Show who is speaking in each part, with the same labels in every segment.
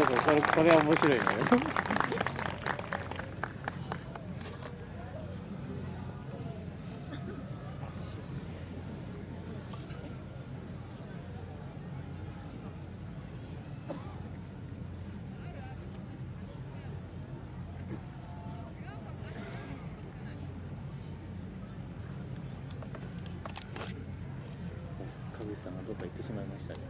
Speaker 1: そうそうこれこれは面白いのよ和さんがどっか行ってしまいましたね。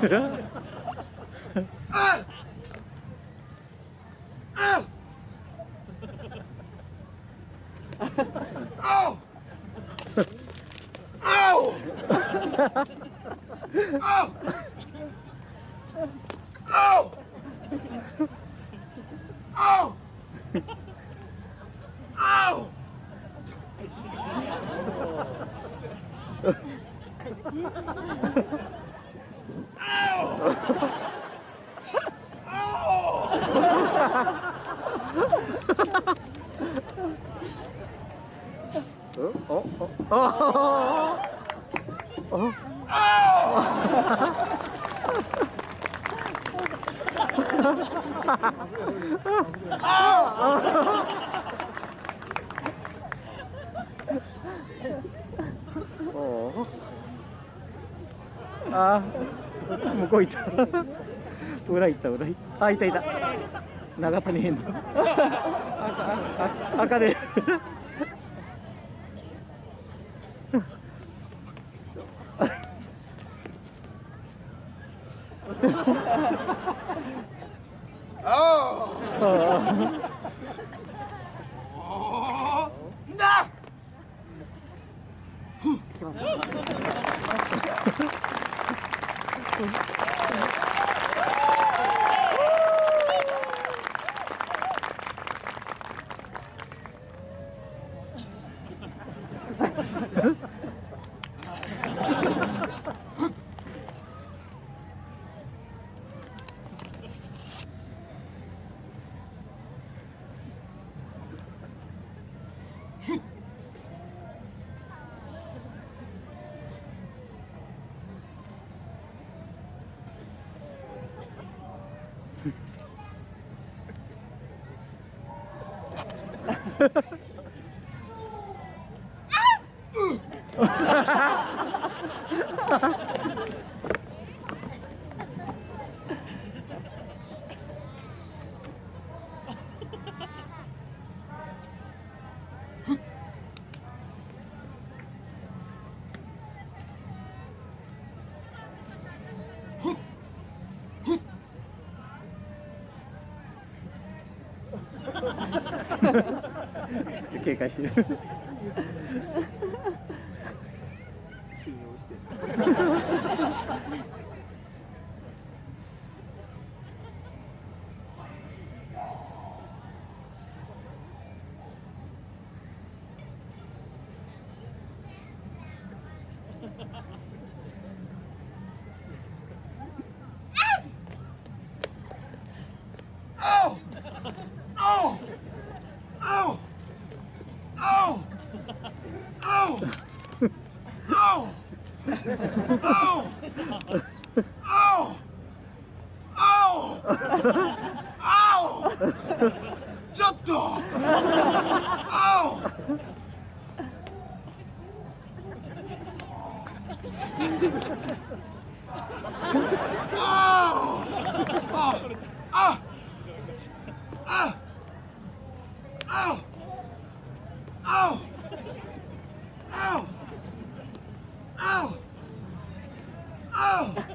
Speaker 1: ah! Ow! Ow! Ow! Ow! Ow! おおおおあ向こう行った裏行った裏行ったあいたいた長谷変だ赤谢谢。赤赤で 警戒してる。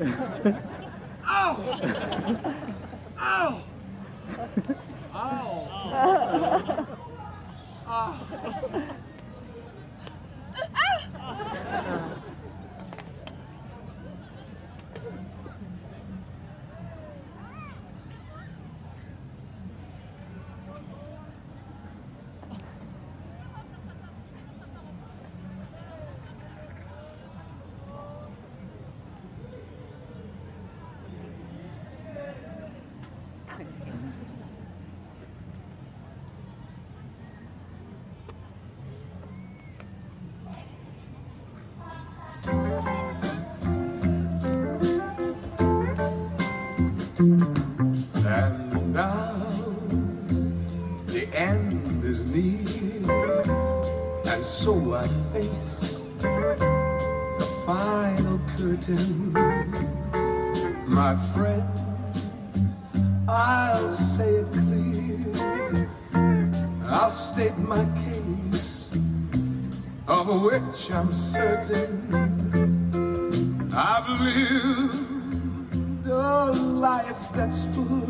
Speaker 1: oh!
Speaker 2: And now the end is near, and so I face the final curtain. My friend, I'll say it clear. I'll state my case, of which I'm certain. I've lived a life that's full.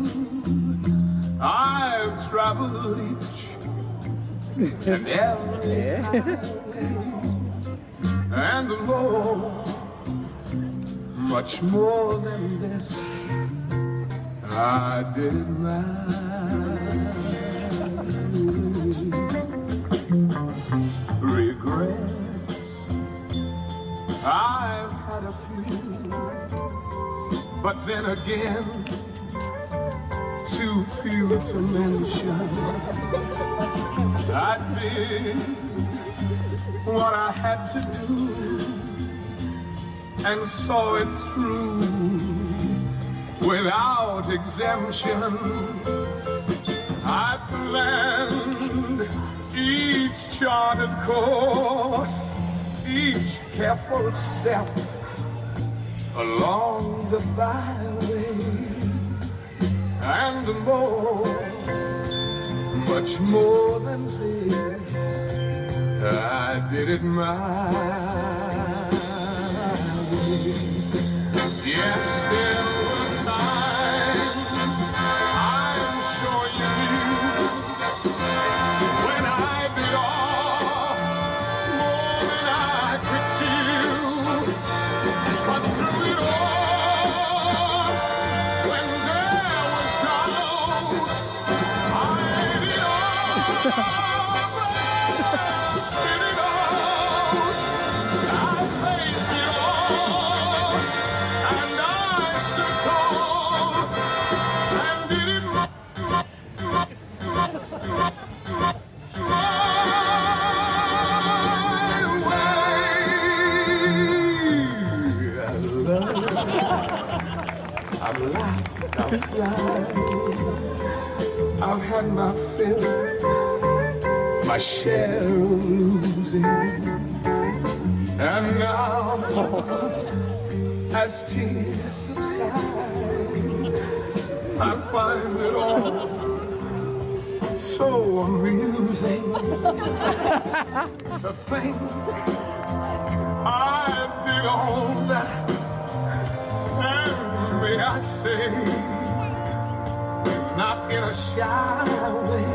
Speaker 2: I've traveled each and every highway and more, much more than this. I did my. Regrets, I've But then again, too few to mention. I did what I had to do and saw it through without exemption. I planned each charted course, each careful step along the byway and more, much more than this. I did it my way. Yes, as tears subside, I find it all so amusing to think I did all that. May I say, not in a shy way.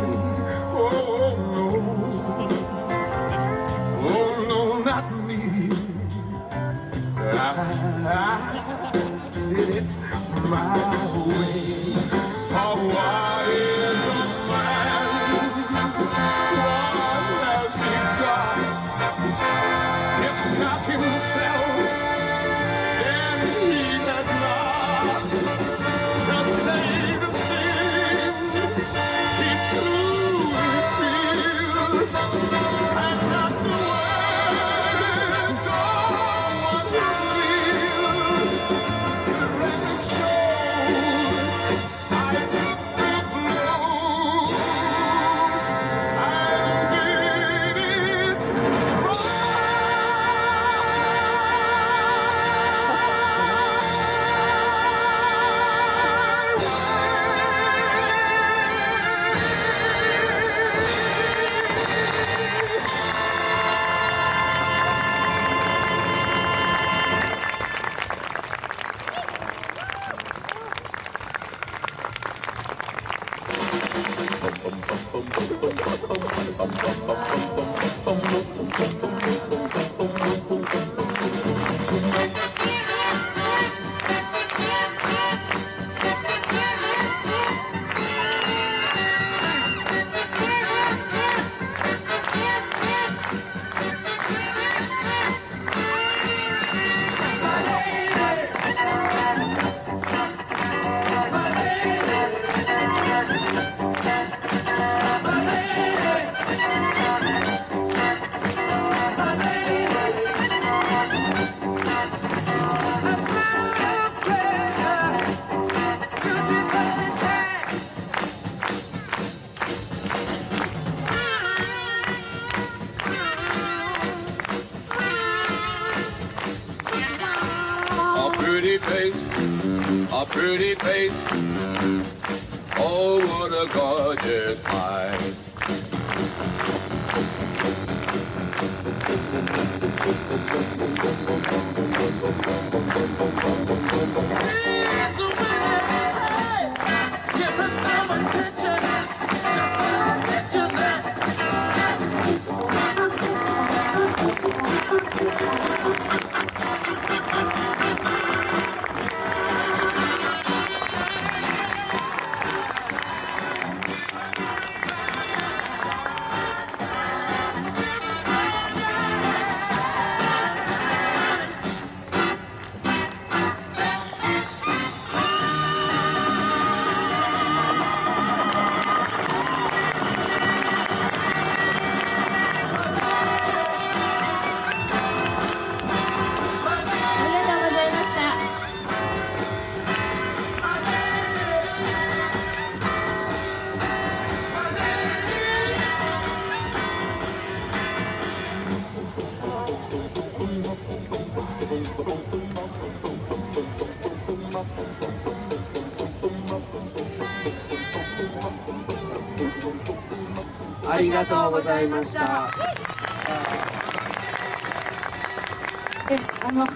Speaker 3: ありがとうございました。
Speaker 4: あ
Speaker 3: の後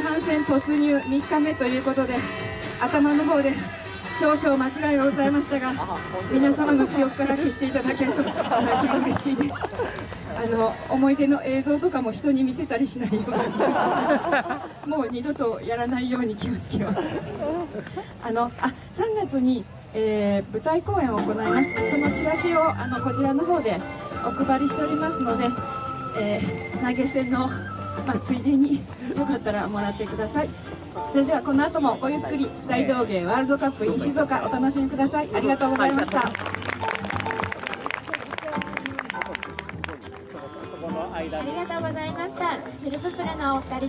Speaker 3: 半戦突入3日目ということで頭の方で少々間違いがございましたが皆様の記憶から消していただけると大変嬉しいですあの思い出の映像とかも人に見せたりしないようにもう二度とやらないように気をつけますあのあ3月に、えー舞台公演を行います。そのチラシをあのこちらの方でお配りしておりますのでえー投げ銭の、まあ、ついでによかったらもらってください。それではこの後もごゆっくり大道芸ワールドカップ in 静岡お楽しみください。ありがとうございました、
Speaker 5: ありがとうございました。シルブプレのお二人。